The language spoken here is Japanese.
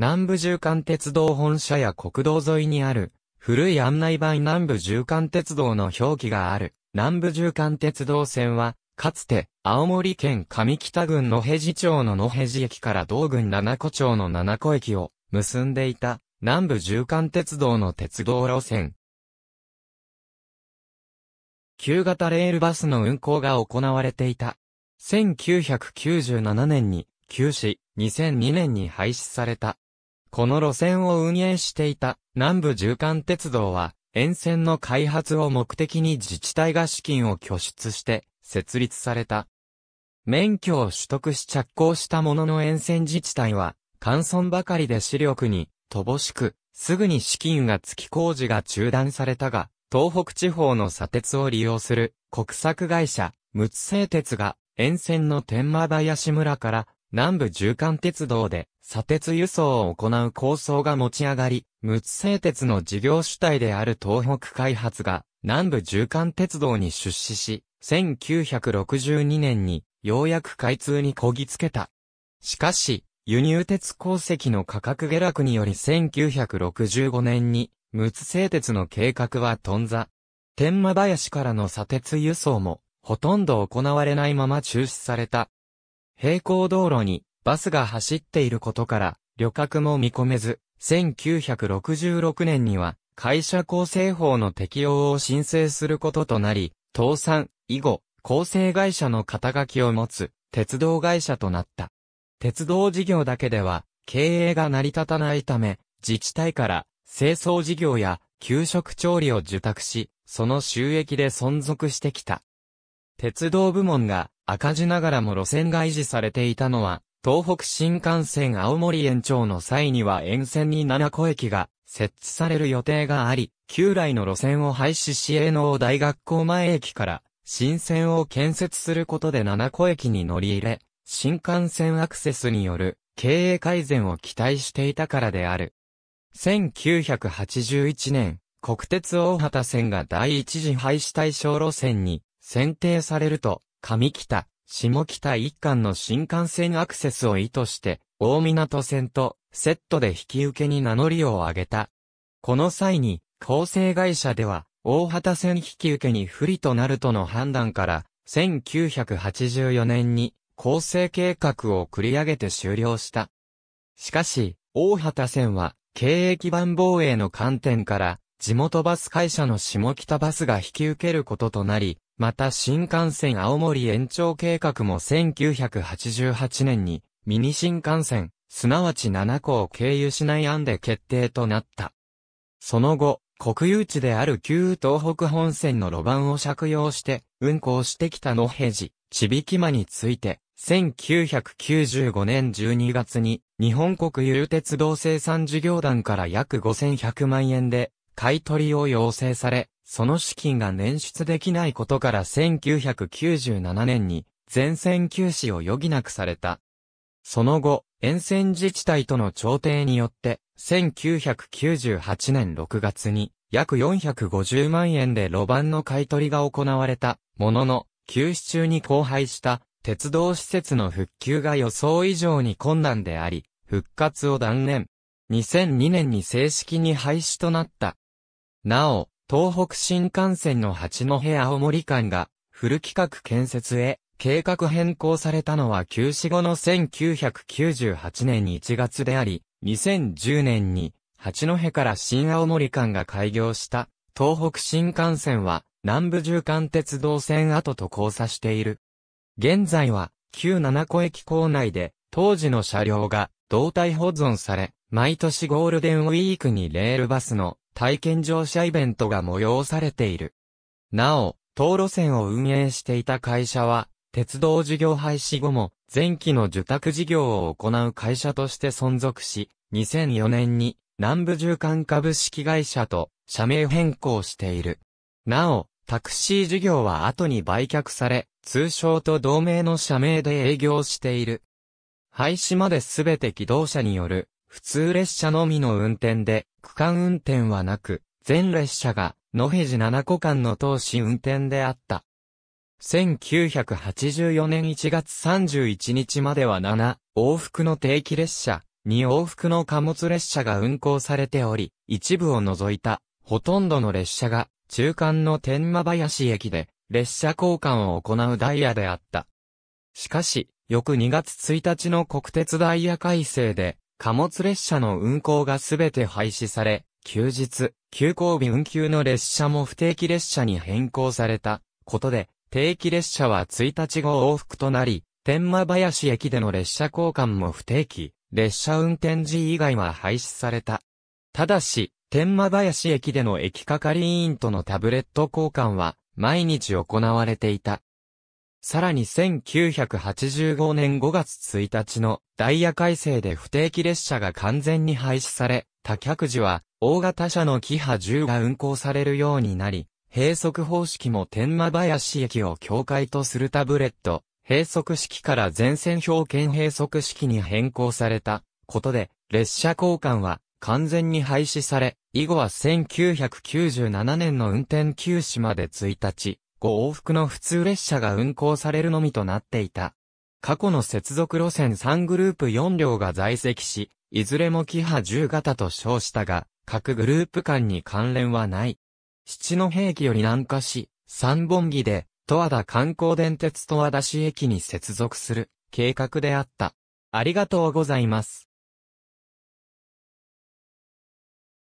南部縦貫鉄道本社や国道沿いにある、古い案内板南部縦貫鉄道の表記がある、南部縦貫鉄道線は、かつて、青森県上北郡野辺地町の野辺地駅から道郡七子町の七子駅を結んでいた、南部縦貫鉄道の鉄道路線。旧型レールバスの運行が行われていた。1997年に休止、2002年に廃止された。この路線を運営していた南部縦貫鉄道は沿線の開発を目的に自治体が資金を拠出して設立された。免許を取得し着工したものの沿線自治体は、乾村ばかりで視力に乏しく、すぐに資金が付き工事が中断されたが、東北地方の砂鉄を利用する国策会社、陸津製鉄が沿線の天満林村から南部縦貫鉄道で砂鉄輸送を行う構想が持ち上がり、陸津製鉄の事業主体である東北開発が南部縦貫鉄道に出資し、1962年にようやく開通にこぎつけた。しかし、輸入鉄鉱石の価格下落により1965年に、陸津製鉄の計画は頓挫。天満林からの砂鉄輸送も、ほとんど行われないまま中止された。平行道路にバスが走っていることから、旅客も見込めず、1966年には、会社構成法の適用を申請することとなり、倒産、以後、構成会社の肩書きを持つ、鉄道会社となった。鉄道事業だけでは、経営が成り立たないため、自治体から、清掃事業や、給食調理を受託し、その収益で存続してきた。鉄道部門が赤字ながらも路線が維持されていたのは、東北新幹線青森延長の際には沿線に7個駅が設置される予定があり、旧来の路線を廃止し営農大学校前駅から新線を建設することで7個駅に乗り入れ、新幹線アクセスによる経営改善を期待していたからである。1981年、国鉄大畑線が第一次廃止対象路線に選定されると、上北、下北一貫の新幹線アクセスを意図して、大港線とセットで引き受けに名乗りを上げた。この際に、構成会社では、大畑線引き受けに不利となるとの判断から、1984年に構成計画を繰り上げて終了した。しかし、大畑線は、経営基盤防衛の観点から、地元バス会社の下北バスが引き受けることとなり、また新幹線青森延長計画も1988年に、ミニ新幹線、すなわち7個を経由しない案で決定となった。その後、国有地である旧東北本線の路盤を借用して運行してきた野平寺、ちびき間について、1995年12月に日本国有鉄道生産事業団から約5100万円で買取を要請され、その資金が捻出できないことから1997年に全線休止を余儀なくされた。その後、沿線自治体との調停によって、1998年6月に約450万円で路盤の買取が行われたものの、休止中に荒廃した鉄道施設の復旧が予想以上に困難であり、復活を断念。2002年に正式に廃止となった。なお、東北新幹線の八戸青森間が、フル規格建設へ、計画変更されたのは休止後の1998年1月であり、2010年に、八戸から新青森間が開業した、東北新幹線は、南部縦貫鉄道線跡と交差している。現在は、旧七個駅構内で、当時の車両が、動態保存され、毎年ゴールデンウィークにレールバスの体験乗車イベントが催されている。なお、当路線を運営していた会社は、鉄道事業廃止後も、前期の受託事業を行う会社として存続し、2004年に南部縦貫株式会社と社名変更している。なお、タクシー事業は後に売却され、通称と同名の社名で営業している。廃止まですべて機動車による普通列車のみの運転で、区間運転はなく、全列車が野辺地7個間の投資運転であった。1984年1月31日までは7往復の定期列車、2往復の貨物列車が運行されており、一部を除いた、ほとんどの列車が、中間の天満林駅で、列車交換を行うダイヤであった。しかし、翌2月1日の国鉄ダイヤ改正で、貨物列車の運行がすべて廃止され、休日、急行日運休の列車も不定期列車に変更されたことで、定期列車は1日後往復となり、天満林駅での列車交換も不定期、列車運転時以外は廃止された。ただし、天満林駅での駅係員とのタブレット交換は毎日行われていた。さらに1985年5月1日のダイヤ改正で不定期列車が完全に廃止され、多客時は大型車のキハ10が運行されるようになり、閉塞方式も天満林駅を境界とするタブレット、閉塞式から全線表券閉塞式に変更されたことで、列車交換は完全に廃止され、以後は1997年の運転休止まで1日、5往復の普通列車が運行されるのみとなっていた。過去の接続路線3グループ4両が在籍し、いずれもキハ10型と称したが、各グループ間に関連はない。七戸駅より南下し、三本木で、十和田観光電鉄十和田市駅に接続する計画であった。ありがとうございます。